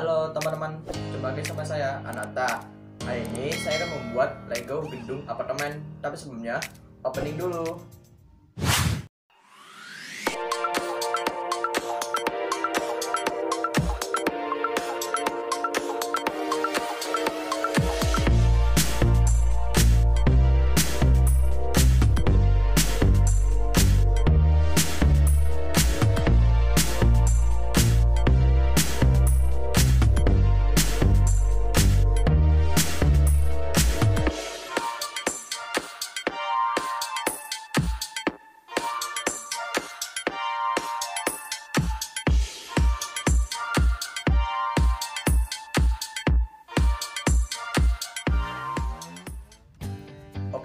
Halo teman-teman, jumpa lagi sama saya Ananta. Hari ini saya akan membuat Lego gedung apartemen. Tapi sebelumnya, opening dulu.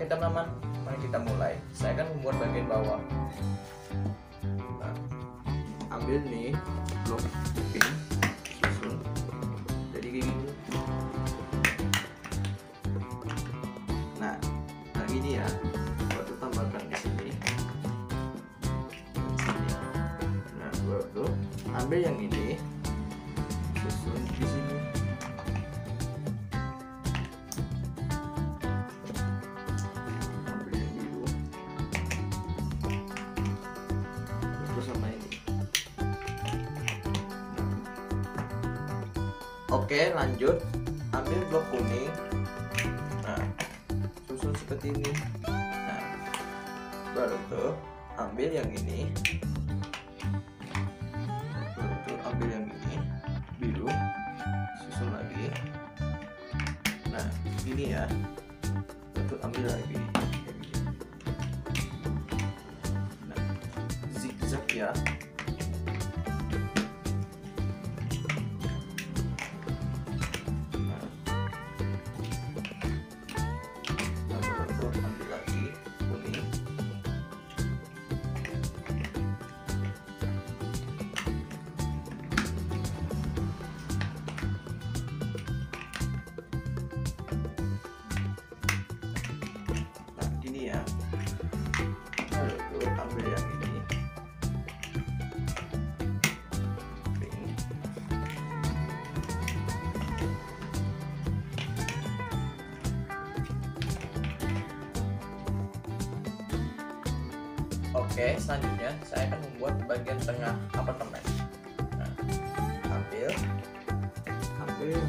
Oke teman-teman, mari kita mulai. Saya akan membuat bagian bawah. Nah, ambil nih blok pin, susun. Jadi gini. Nah, nah gini ya. Baru tambahkan di sini. Nah, baru ambil yang ini, oke lanjut. Ambil blok kuning. Nah susun seperti ini. Nah baru tuh ambil yang ini. Baru tuh ambil yang ini biru. Susun lagi. Nah ini ya. Untuk ambil lagi. Nah zigzag ya Oke, selanjutnya saya akan membuat bagian tengah apartemen. Nah, ambil, ambil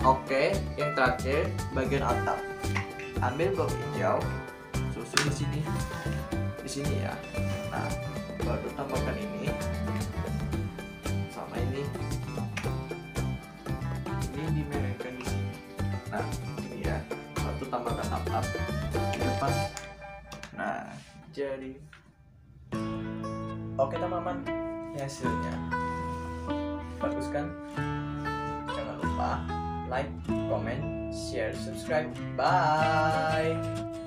Oke, yang terakhir bagian atap. Ambil blok hijau, susun di sini, di sini ya. Nah, baru tambahkan ini, sama ini. Ini dimerahkan di sini. Nah, ini ya. Lalu tambahkan atap di depan. Nah, jadi. Oke teman-teman, ini hasilnya. Bagus kan? Jangan lupa like, comment, share, subscribe. Bye.